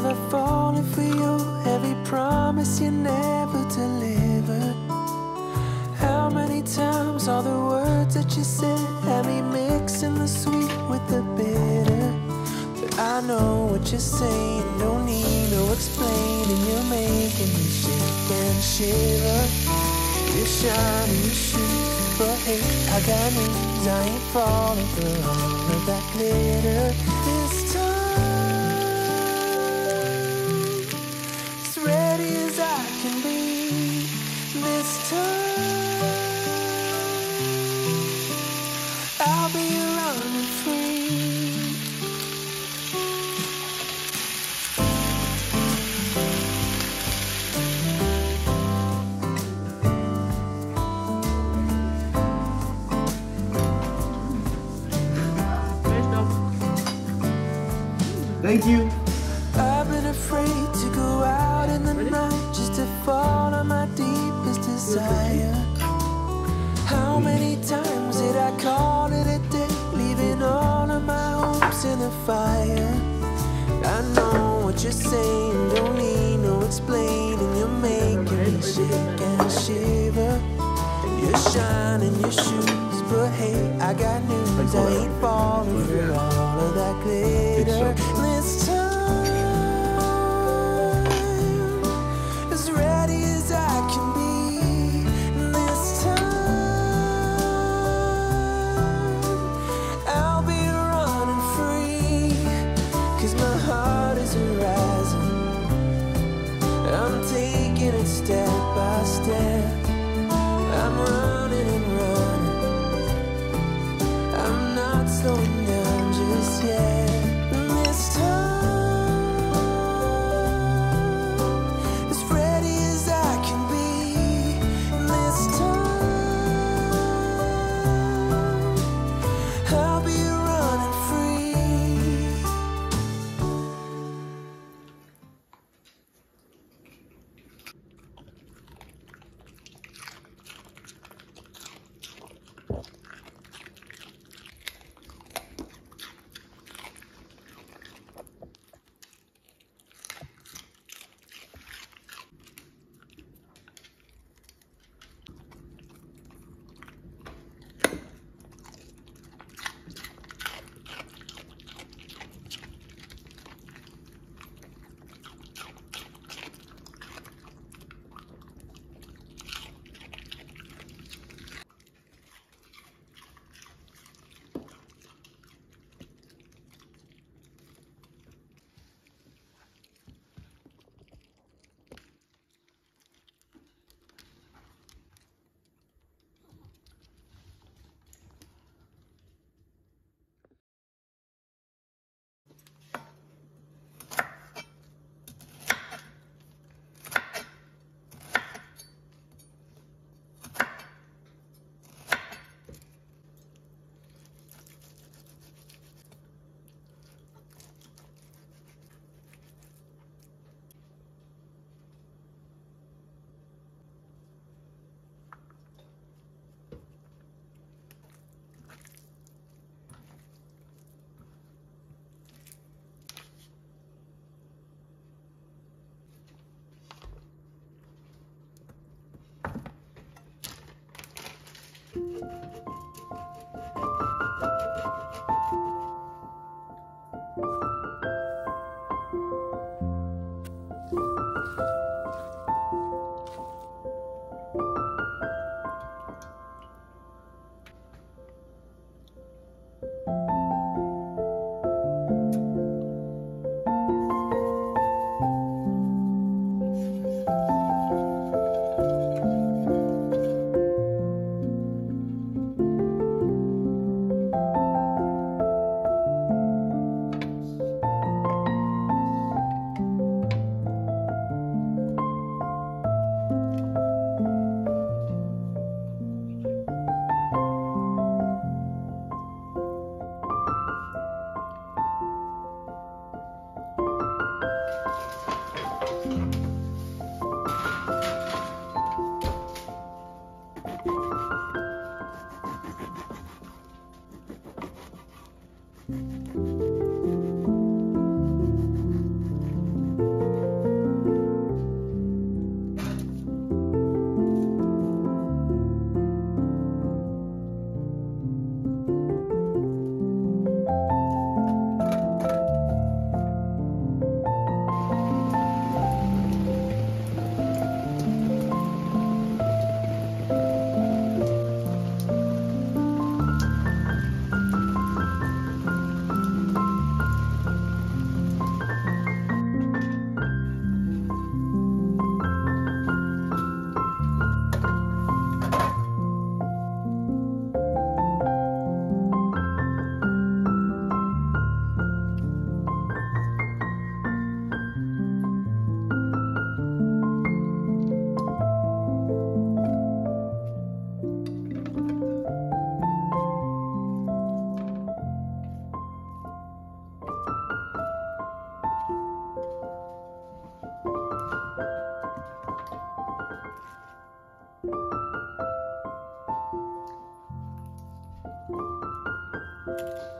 I fallen for you? Every promise you never delivered. How many times all the words that you said had me mixing the sweet with the bitter? But I know what you're saying, don't need no explaining. You're making me shake and shiver. You shine in your shoes, but hey, I got news. I ain't falling for all of that glitter Thank you. I've been afraid to go out in the night just to fall on my deepest desire. How many times did I call it a day, leaving all of my hopes in the fire? I know what you're saying, don't need no explaining. You're making me shake and shiver. You're shining your shoes, but hey, I got news. I ain't falling for all of that glitter. You